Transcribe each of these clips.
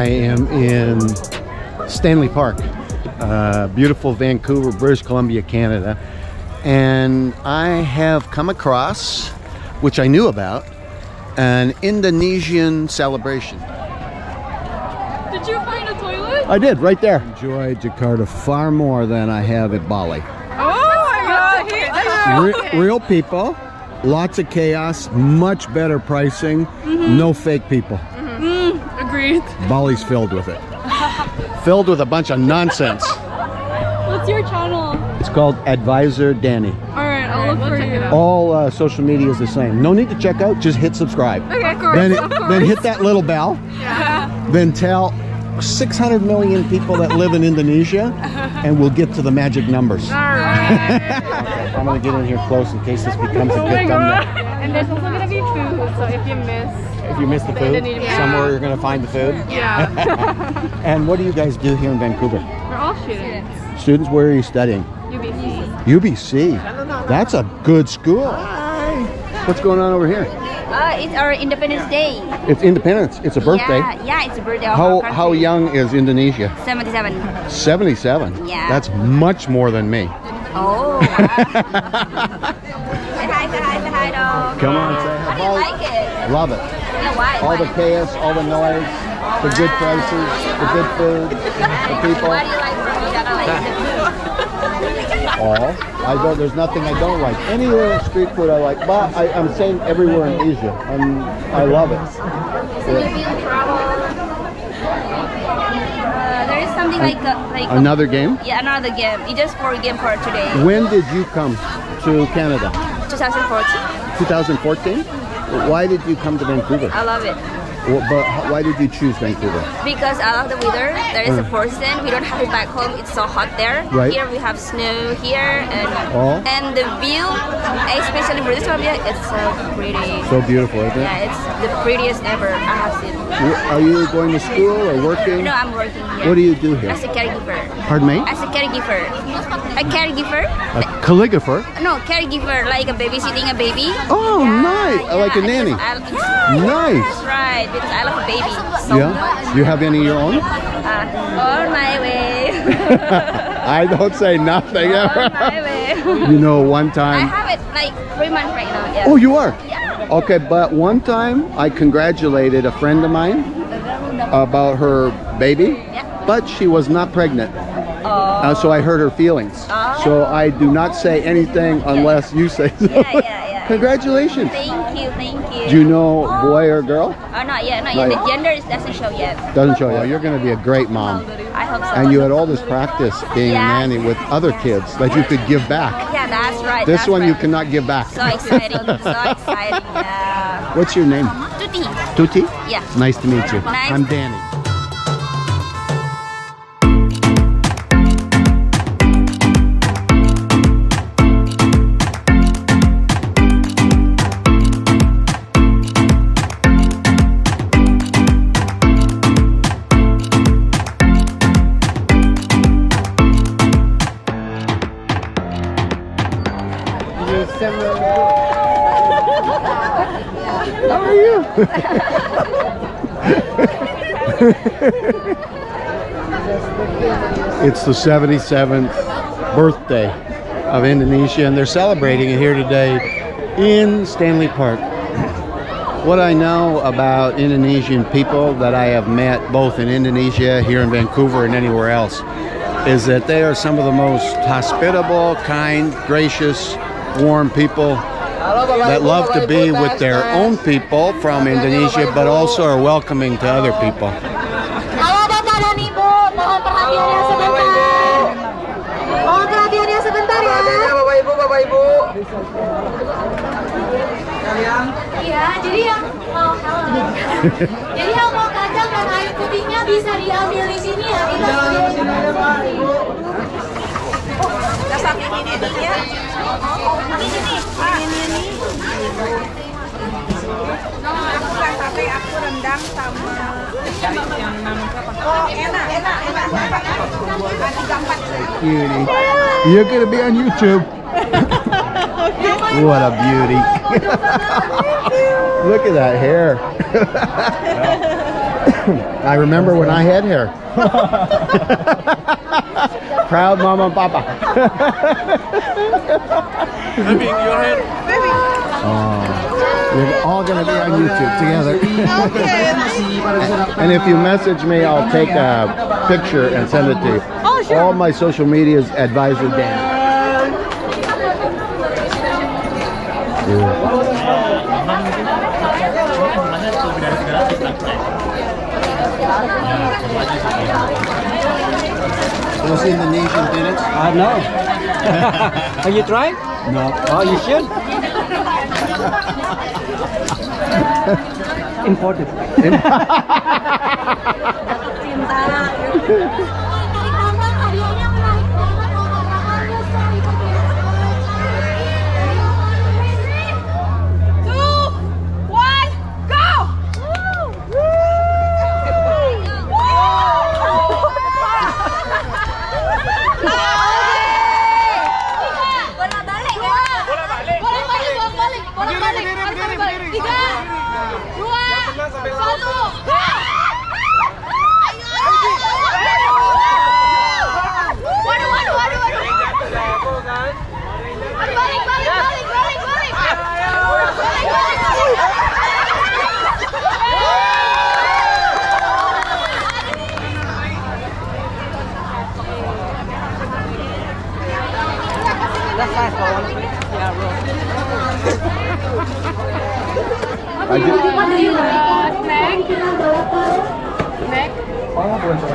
I am in Stanley Park, uh, beautiful Vancouver, British Columbia, Canada. And I have come across, which I knew about, an Indonesian celebration. Did you find a toilet? I did, right there. Enjoy Jakarta far more than I have at Bali. Oh my god! He, Re- real people, lots of chaos, much better pricing, no fake people. Agreed. Bali's filled with it. filled with a bunch of nonsense. What's your channel? It's called Advisor Danny. Alright, I'll look for you. All uh, social media is the same. No need to check out, just hit subscribe. Okay, of course, Then, of course. then hit that little bell. Yeah. Then tell 600 million people that live in Indonesia, and we'll get to the magic numbers. Alright. I'm gonna get in here close in case this becomes a oh good my thumbnail. And there's also gonna be food, so if you miss. If you miss the food, Indonesian- somewhere you're gonna find the food. Yeah. And what do you guys do here in Vancouver? We're all students. Students, where are you studying? UBC. UBC. That's a good school. Hi. What's going on over here? Uh, it's our Independence Day. It's Independence. It's a birthday. Yeah, yeah, it's a birthday of How our how young is Indonesia? 77. 77. Yeah. That's much more than me. Oh, wow. say hi, say hi, say hi, dog. Come on, say How do you like it? Love it. Yeah, why? All the chaos, all the noise, the good prices, the good food, the people. Why do you like Jakarta like the food? All. I don't. There's nothing I don't like. Anywhere street food I like, but I, I'm saying everywhere in Asia. I'm, I love it. So maybe you travel. Uh, there is something like a, like a- Another game. yeah, another game. It's just for game for today. When did you come to Canada? 2014. 2014. Why did you come to Vancouver? I love it Well, But h- why did you choose Vancouver? because I love the weather. There is a person. We don't have it back home. It's so hot there. Uh. Right. Here we have snow here and Oh. and the view, especially British Columbia, it's so pretty. So beautiful, isn't it? Yeah, it's the prettiest ever I have seen. Are you going to school or working? No, I'm working here. What do you do here? As a caregiver. Pardon me? As a caregiver. A caregiver? A calligrapher? No, caregiver, like a babysitting a baby. Oh, Yeah, nice. Like a nanny. I, yeah, Nice. That's because I love a baby so Yeah. much. You have any of your own? Uh, on my way. I don't say nothing. my way. you know, one time. I have it like three months right now. Yeah. Oh, you are? Yeah. Okay, but one time I congratulated a friend of mine about her baby, Yeah. but she was not pregnant. Oh. Uh, so I hurt her feelings. Oh. So I do not say anything unless you say so. Yeah, yeah, yeah. Congratulations. Thank you, thank you. Do you know boy or girl? Oh, not yet, not yet. Right. The gender is doesn't show yet. Doesn't show yet. You're going to be a great mom. I hope so. And you had all this practice being Yeah. a nanny with other kids that you could give back. Yeah, that's right. This that's one you cannot give back. So exciting, so exciting. Yeah. What's your name? Tuti. Tuti? Yeah. Nice to meet you. Nice. I'm Danny. It's the 77th birthday of Indonesia, and they're celebrating it here today in Stanley Park. What I know about Indonesian people that I have met both in Indonesia, here in Vancouver, and anywhere else is that they are some of the most hospitable, kind, gracious, warm people that love to be with their own people from Indonesia, but also are welcoming to other people. Perhatiannya sebentar. Mohon perhatiannya sebentar ya. Bapak Ibu, Bapak Ibu. Iya, jadi yang mau jadi yang mau kacang dan air putihnya bisa diambil di sini ya. Kita Jalan ke sini aja Pak, Ibu. Beauty. You're gonna be on YouTube. what a beauty. Look at that hair. I remember when I had hair. Proud mama and papa. Oh, you're all gonna be on YouTube together. and if you message me, I'll take a picture and send it to you. Oh, sure. All my social medias, advisor Dan. Those Indonesian dinners? Uh, know. Have you tried? No. Oh, you should. Imported. Tarik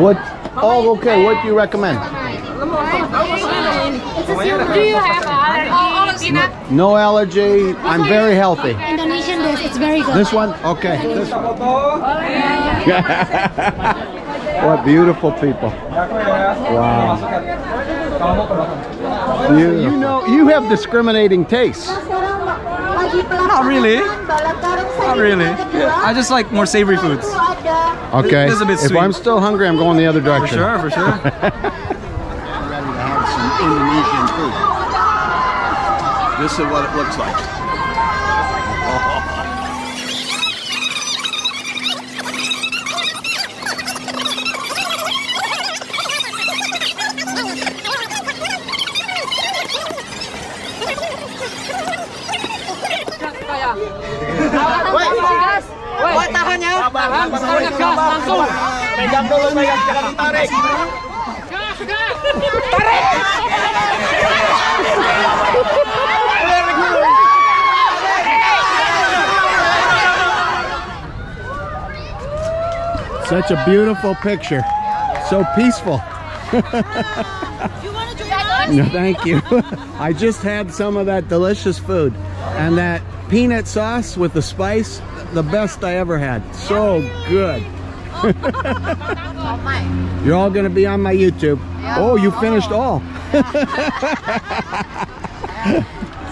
what? Oh, okay. What do you recommend? Do you have allergy? Oh, oh, no allergy. I'm very healthy. Indonesian dish, it's very good. This one? Okay. This one. what beautiful people. Wow. You, you know, you have discriminating tastes. Not really. Not really. I just like more savory foods. Okay. This is a bit if. I'm still hungry, I'm going the other For direction. sure, for sure. ready to have some Indonesian food. This is what it looks like. Woi, tahan ya. Tahan, tahan, gas, langsung. Pegang dulu, pegang, jangan ditarik. Such a beautiful picture. So peaceful. No, thank you. I just had some of that delicious food and that peanut sauce with the spice, the best I ever had. So good. You're all going to be on my YouTube. Oh, you finished oh. all.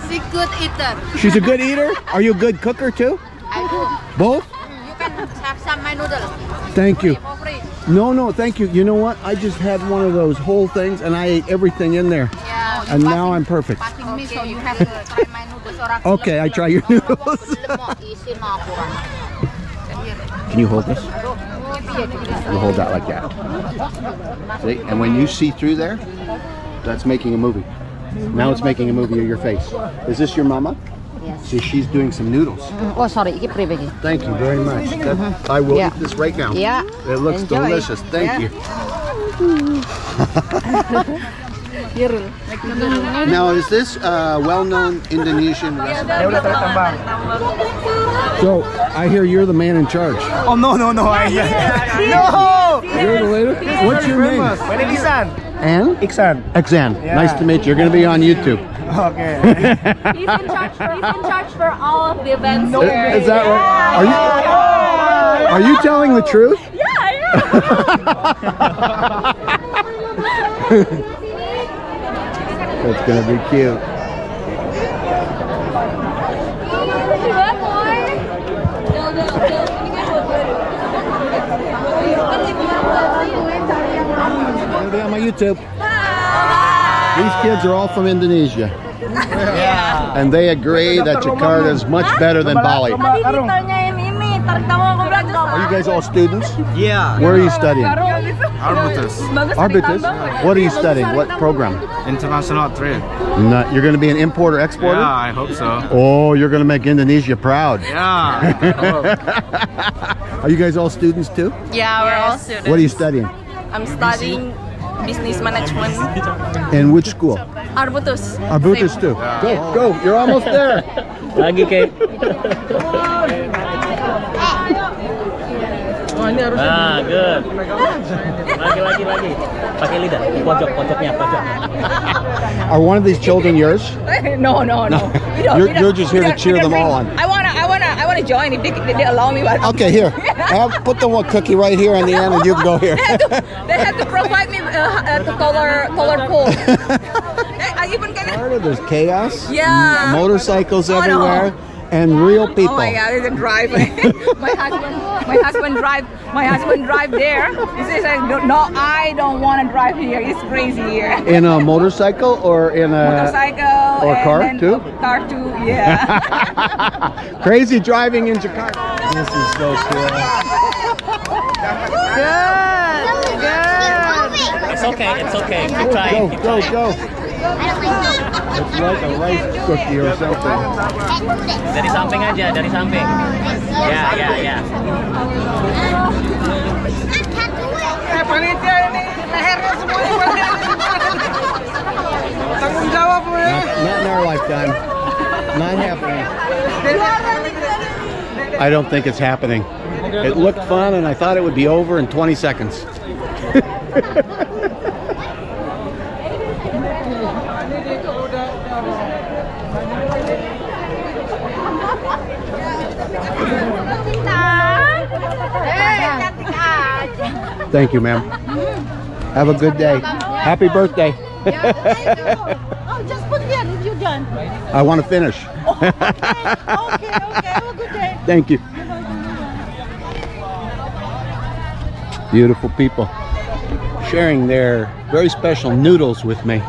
She good eater. She's a good eater. Are you a good cooker too? I do. Both? Mm, you can have some my noodles Thank you. No, no, thank you. You know what? I just had one of those whole things and I ate everything in there. Yeah. And now I'm perfect. Passing me, so you have to try my noodles. Okay, I try your noodles. Can you hold this? You hold that like that. See? And when you see through there, that's making a movie. Now it's making a movie of your face. Is this your mama? Yes. See, she's doing some noodles. Oh sorry, iki priwe iki? Thank you very much. That- I will Yeah. eat this right now. Yeah. It looks Enjoy. delicious. Thank Yeah. you. now, is this a well-known Indonesian recipe? Ya udah tarik tambang. So, I hear you're the man in charge. Oh no no no, I no. You're the leader? What's your name? My name is Iksan. Ann? Iksan. Exan. Yeah. Nice to meet you. You're going to be on YouTube. Okay. He's in charge. He's in charge for all of the events. Is, is that right? Are you Are you telling the truth? Yeah, I That's going to be cute. Gonna on my YouTube. These kids are all from Indonesia. Yeah. And they agree that Jakarta is much better than Bali. Tadi ditanya yang ini Are you guys all students? Yeah. Where are you studying? Arbutus. Arbitus. What are you studying? What program? International trade. Not, you're going to be an importer exporter. Yeah, I hope so. Oh, you're going to make Indonesia proud. Yeah. Are you guys all students too? Yeah, we're all students. What are you studying? I'm studying business management. In which school? Arbutus. Arbutus too. Go, go. You're almost there. Lagi kayak Ah, good. Lagi lagi lagi. Pakai lidah. Di pojok, pojoknya, pojoknya. Are one of these children yours? no, no, no. We don't- You're, we don't- you're just here to don't- cheer them all on. I wanna, I wanna, I wanna join if they, they allow me. But Okay, here. i have put the one cookie right here on the end, and you can go here. they, have to, they have to provide me uh, uh, to taller, taller pole. I, I even can. There's chaos. Yeah. Motorcycles Oh, no. Everywhere, and real people. Oh my God! It's a drive. my husband, my husband drive, my husband drive there. He says, "No, I don't want to drive here. It's crazy here." In a motorcycle or in a Motorcycle or and car, too? Car too, yeah. crazy driving in Jakarta. This is so cool. It's okay, it's okay. Keep trying, Go, keep go, trying. go. It's like a rice cookie or something. Dari samping aja, dari samping. Ya, ya, ya. Eh, panitia ini lehernya semuanya Tanggung jawab Not, not in our lifetime. Not happening. I don't think it's happening. It looked fun, and I thought it would be over in 20 seconds. Thank you, ma'am. Have a good day. Happy birthday. Oh, just put here if you're done. I want to finish. Okay, okay. Have a good day. Thank you. Beautiful people sharing their very special noodles with me.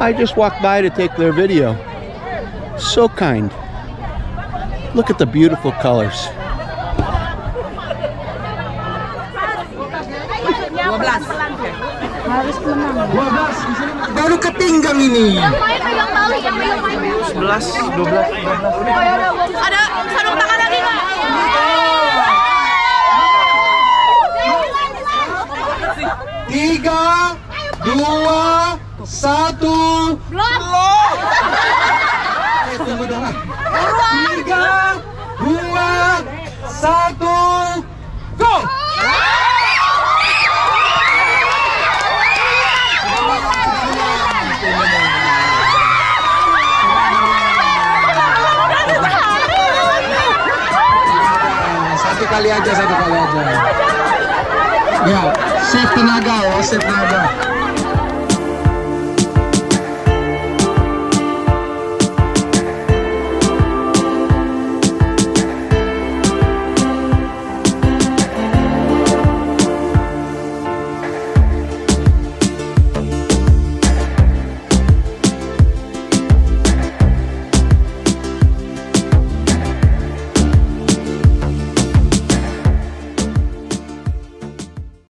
I just walked by to take their video. So kind. Look at the beautiful colors. Baru kepinggang ini. Yang main pegang tali, yang pegang main. 11, 12. Ada sarung tangan lagi nggak? Tiga, dua, satu. Eh, tunggu dong. Tiga, dua, satu. Kali aja, satu kali aja. Ya, save tenaga ya, save tenaga.